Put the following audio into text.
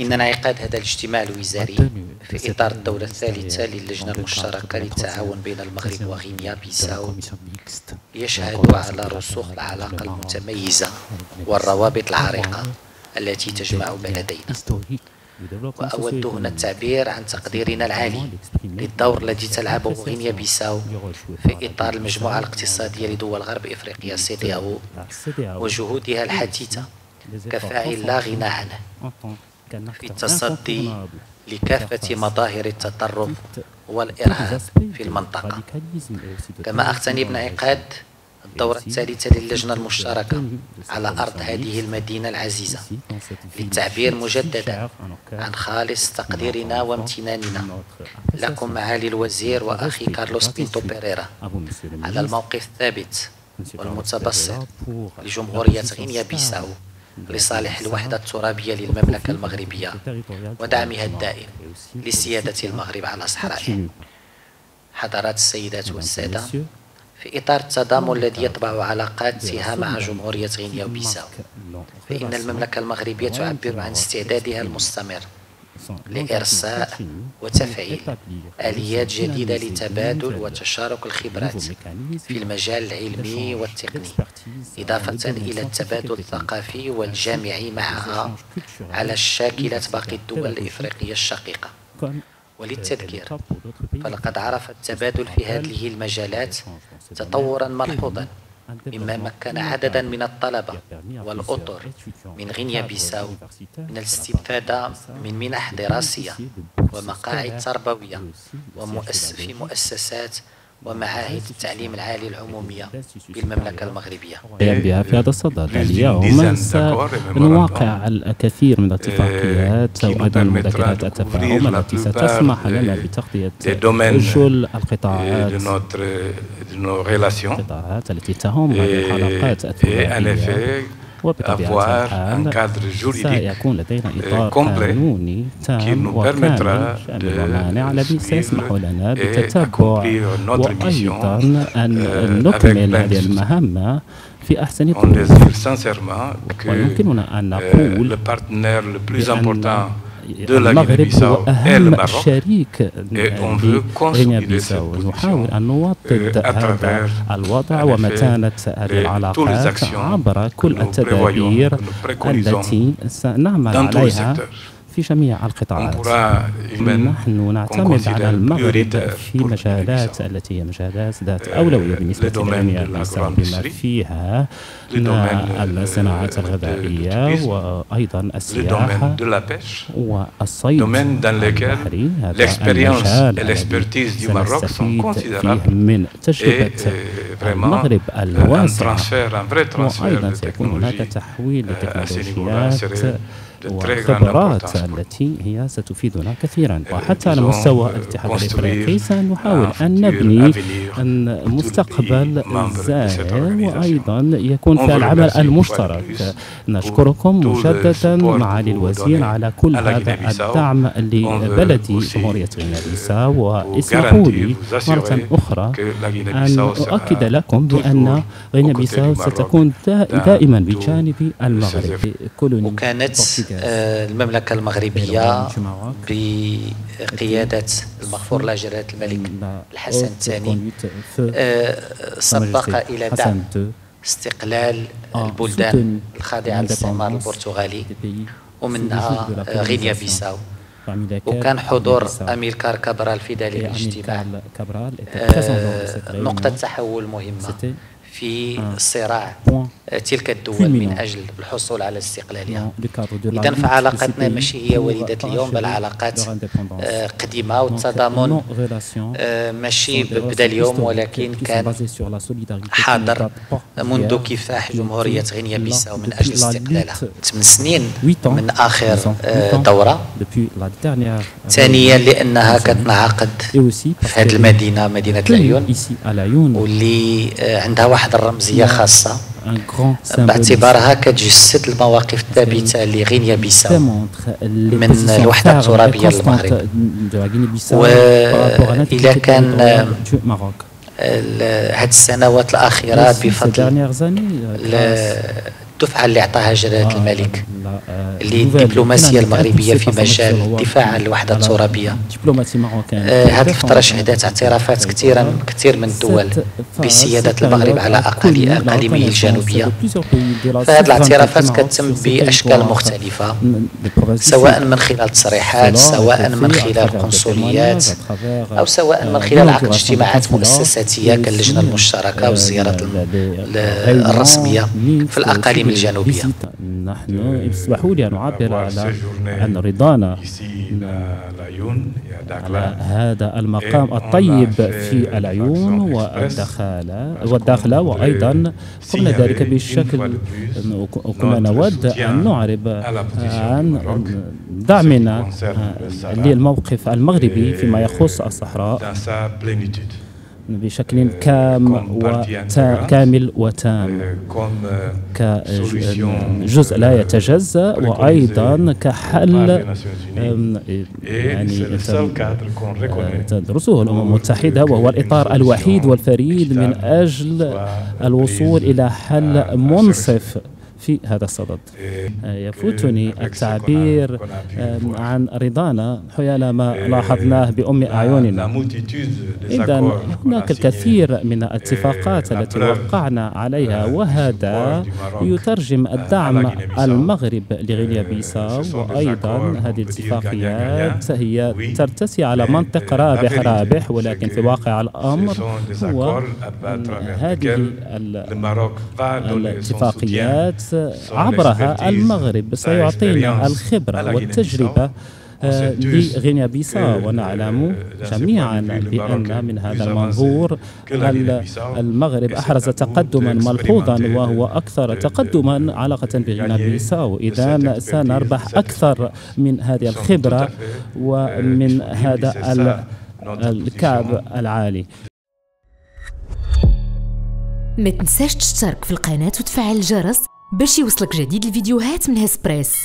إن انعقاد هذا الاجتماع الوزاري في إطار الدورة الثالثة للجنة المشتركة للتعاون بين المغرب وغينيا بيساو يشهد على رسوخ العلاقة المتميزة والروابط العريقة التي تجمع بلدينا. وأود هنا التعبير عن تقديرنا العالي للدور الذي تلعبه غينيا بيساو في إطار المجموعة الاقتصادية لدول غرب إفريقيا سي وجهودها الحديثة كفاعل لا غنى عنه. في التصدي لكافة مظاهر التطرف والإرهاب في المنطقة كما أغتني بانعقاد الدورة الثالثة للجنة المشتركة على أرض هذه المدينة العزيزة للتعبير مجددا عن خالص تقديرنا وامتناننا لكم معالي الوزير وأخي كارلوس بينتو بيريرا على الموقف الثابت والمتبسط لجمهورية غينيا بيساو لصالح الوحدة الترابية للمملكة المغربية ودعمها الدائم لسيادة المغرب على صحرائه حضرات السيدات والسادة في إطار التضامن الذي يطبع علاقاتها مع جمهورية غينيا وبيساو. فإن المملكة المغربية تعبر عن استعدادها المستمر. لإرساء وتفعيل. آليات جديدة لتبادل وتشارك الخبرات في المجال العلمي والتقني. إضافة إلى التبادل الثقافي والجامعي معها على الشاكلة باقي الدول الإفريقية الشقيقة. وللتذكير. فلقد عرف التبادل في هذه المجالات تطورا ملحوظا مما مكن عددا من الطلبة والأطر من غينيا بيساو من الاستفادة من منح دراسية ومقاعد تربوية ومؤس في مؤسسات ومعاهد التعليم العالي العمومية بالمملكة المغربية. قيام بها في هذا الصدد. اليوم سنواقع الكثير من الاتفاقيات وأيضا مذكرات التفاهم التي ستسمح لنا بتغطية كل القطاعات. القطاعات التي تهم هذه العلاقات الحال سيكون لدينا إطار قانوني تام وكامل شامل الذي سيسمح لنا بالتتبع وأيضا أن نكمل هذه المهمة في أحسن الظروف ويمكننا أن المغرب هو أهم شريك لغينيا بيساو. نحاول أن نوطد هذا الوضع ومتانة هذه العلاقات عبر كل التدابير التي سنعمل عليها في جميع القطاعات. نحن نعتمد على المغرب في مجالات التي هي مجالات ذات أولوية بالنسبة لجميع النساء بما فيها الصناعات الغذائية وأيضا السياحة والصيد البحري. هذا المجال سنستفيد فيه من تجربة المغرب الواسعة وأيضا سيكون هناك تحويل لتكنولوجيات والخبرات التي هي ستفيدنا كثيرا وحتى على مستوى الاتحاد الإفريقي سنحاول أن نبني مستقبل زاهر وأيضا يكون في العمل المشترك. نشكركم مجددا معالي الوزير على كل هذا الدعم لبلدي جمهورية غينيا بيساو وإسمحوا لي مرة أخرى أن أؤكد لكم بأن غينيا بيساو ستكون دائما بجانب المغرب وكانت المملكة المغربية بقيادة المغفور له جلالة الملك الحسن الثاني. سبق إلى دعم استقلال البلدان الخاضعة للاستعمار البرتغالي ومنها غينيا بيساو. وكان حضور أميلكار كابرال في ذلك الاجتماع. نقطة تحول مهمة. في صراع تلك الدول من أجل الحصول على استقلالها إذا فعلاقتنا ماشي هي وليدة اليوم بل علاقات قديمة والتضامن ماشي بدا اليوم ولكن كان حاضر منذ كفاح جمهورية غينيا بيساو من أجل استقلالها. ثمان سنين من آخر دورة. ثانيا لأنها كتنعقد في هذه المدينة مدينة العيون. واللي عندها واحد الرمزية خاصة. باعتبارها كتجسد المواقف الثابتة لغينيا بيساو. من الوحدة الترابية للمغرب والى كان هذه السنوات الأخيرة بفضل الدفعة اللي أعطاها جلالة آه، الملك اللي الدبلوماسية المغربية في مجال الدفاع عن الوحدة الترابية آه، هذه الفترة شهدت اعترافات كثيرة كثير من الدول بسيادة المغرب على أقل أقاليمه الجنوبية فهذه الاعترافات كتتم بأشكال مختلفة سواء من خلال تصريحات سواء من خلال قنصليات أو سواء من خلال عقد اجتماعات مؤسساتية كاللجنة المشتركة والزيارات الرسمية في الأقاليم الجنوبية. نحن اسمحوا لي أن أعبر على عن رضانا على هذا المقام الطيب في العيون والدخالة والداخلة وأيضا قمنا ذلك بشكل كنا نود أن نعرب عن دعمنا للموقف المغربي فيما يخص الصحراء. بشكل كام وكامل وتام كجزء لا يتجزأ وأيضا كحل يعني تدرسه الأمم المتحدة وهو الإطار الوحيد والفريد من أجل الوصول إلى حل منصف. في هذا الصدد. إيه، آه، يفوتني إيه، التعبير عن رضانا حيال ما إيه، لاحظناه بأم أعيننا. إذا هناك الكثير من الاتفاقات التي وقعنا عليها وهذا يترجم الدعم المغرب لغينيا بيساو وأيضا هذه الاتفاقيات هي ترتسي على منطق رابح رابح ولكن في واقع الأمر هو هذه الاتفاقيات عبرها المغرب سيعطينا الخبرة والتجربة آه، لغينيا بيساو ونعلم جميعا بأن من هذا المنظور المغرب أحرز تقدما ملحوظا وهو أكثر تقدما علاقة بغينيا بيساو إذا سنربح أكثر من هذه الخبرة ومن هذا الكعب العالي. ما تنساش تشترك في القناة وتفعل الجرس باش يوصلك جديد الفيديوهات من هسبريس.